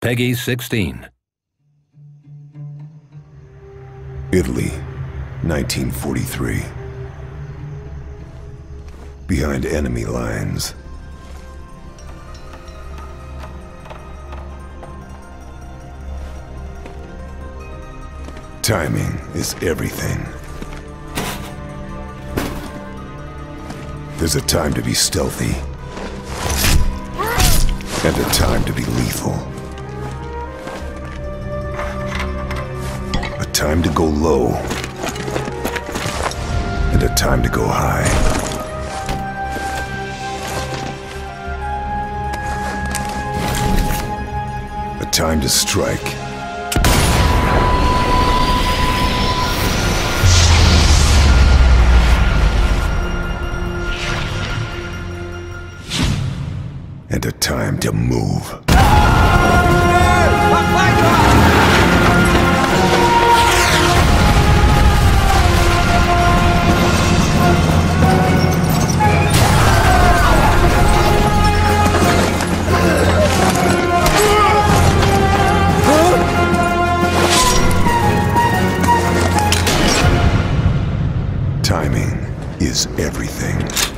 PEGI 16. Italy, 1943. Behind enemy lines. Timing is everything. There's a time to be stealthy. And a time to be lethal. Time to go low. And a time to go high. A time to strike. And a time to move. Timing is everything.